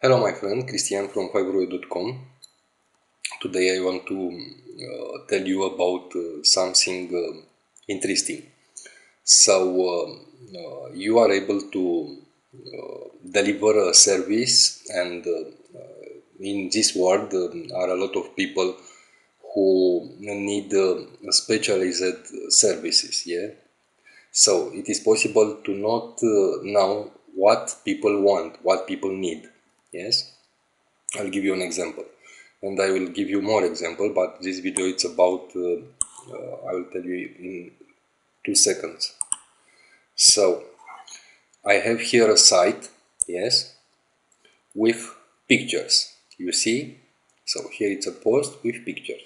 Hello my friend, Christian from Fiverr.com. Today I want to uh, tell you about uh, something uh, interesting. So uh, uh, you are able to uh, deliver a service and in this world are a lot of people who need specialized services, yeah? So it is possible to not know what people want, what people need yes? I'll give you an example. And I will give you more example but this video it's about uh, uh, I will tell you in two seconds. So I have here a site yes with pictures. You see? So here it's a post with pictures.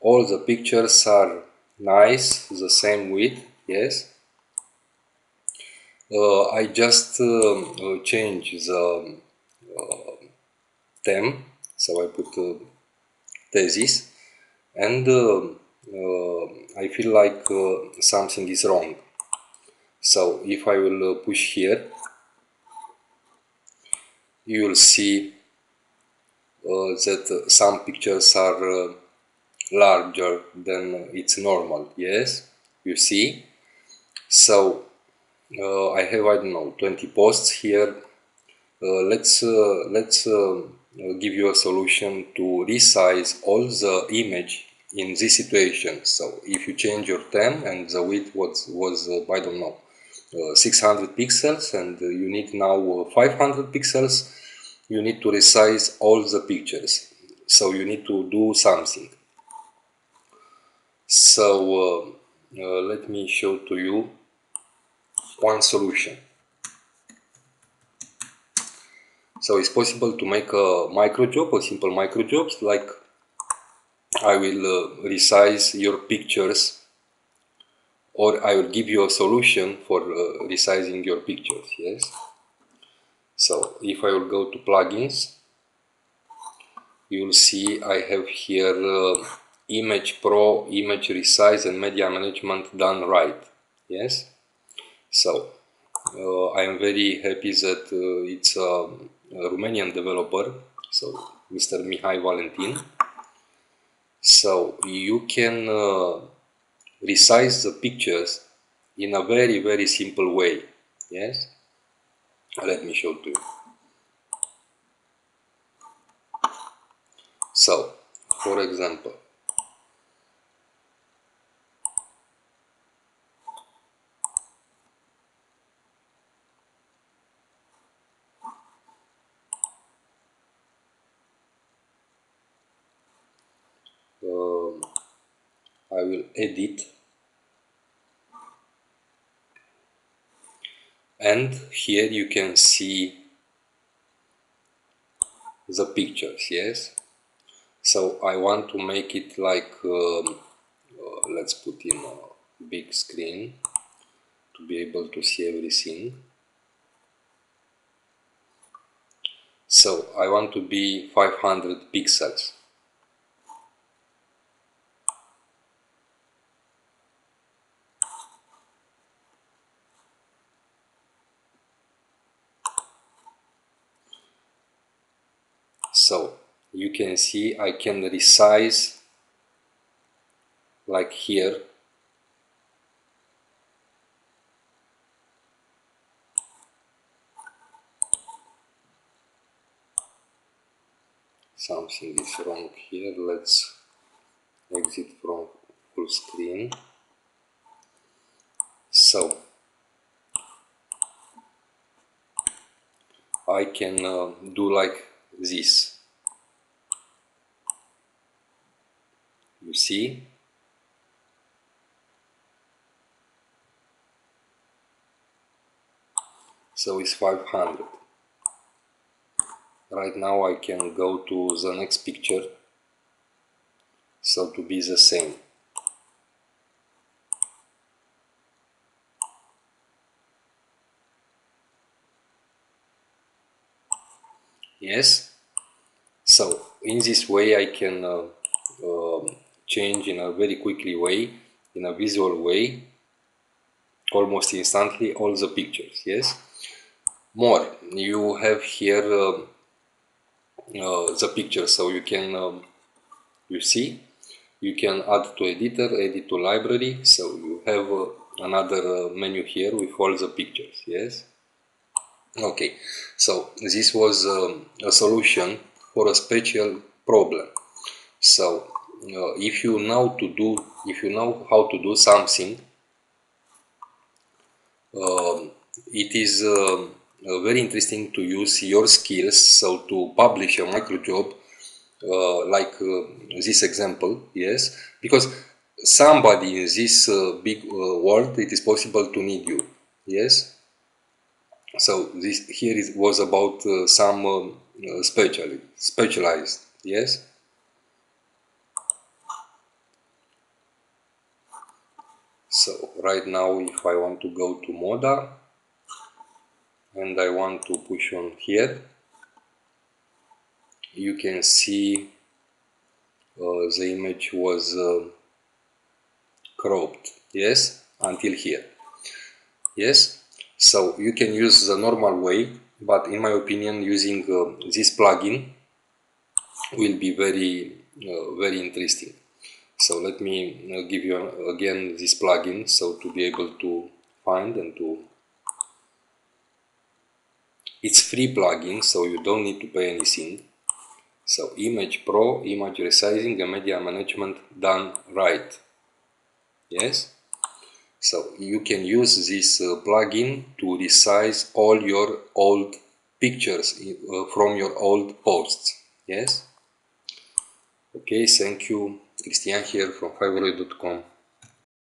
All the pictures are nice the same width yes. Uh, I just um, uh, change the them so I put uh, thesis and uh, uh, I feel like something is wrong. So if I will push here you will see uh, that some pictures are uh, larger than it's normal. Yes you see? So uh, I have I don't know 20 posts here. uh, let's uh, let's uh, give you a solution to resize all the image in this situation. So if you change your theme and the width was was I don't know 600 pixels and you need now 500 pixels you need to resize all the pictures. So you need to do something. So uh, uh, let me show to you one solution So it's possible to make a micro job, a simple micro jobs, like I will uh, resize your pictures or I will give you a solution for uh, resizing your pictures, yes? So if I will go to plugins, you will see I have here uh, Image Pro, Image Resize and Media Management done right, yes? So uh, I am very happy that uh, it's a Romanian developer, so Mr. Mihai Valentin. So you can uh, resize the pictures in a very very simple way. Yes, let me show to you. So, for example, I will edit. And here you can see the pictures yes? So I want to make it like um, uh, let's put in a big screen to be able to see everything. So I want to be 500 pixels so you can see I can resize like here. Something is wrong here. Let's exit from full screen. So I can uh, do like this. You see? So it's 500. Right now I can go to the next picture. So to be the same. yes so in this way I can uh, change in a very quickly way in a visual way almost instantly all the pictures yes? More you have here uh, uh, the picture so you can um, you see you can add to editor edit to library so you have uh, another uh, menu here with all the pictures yes? Okay so this was um, a solution for a special problem. So uh, if you know to do if you know how to do something um, it is um, uh, very interesting to use your skills so to publish a micro job uh, like uh, this example yes? Because somebody in this uh, big uh, world it is possible to need you yes? So this here is, was about uh, some um, special specialized yes so right now if I want to go to Moda and I want to push on here you can see uh, the image was uh, cropped yes until here yes? So you can use the normal way but in my opinion using uh, this plugin will be very uh, very interesting so let me give you again this plugin so to be able to find and to it's free plugin so you don't need to pay anything so image pro image resizing and media management done right. Yes? So you can use this uh, plugin to resize all your old pictures uh, from your old posts. Yes? Okay thank you It's Jan here from Favorite.com.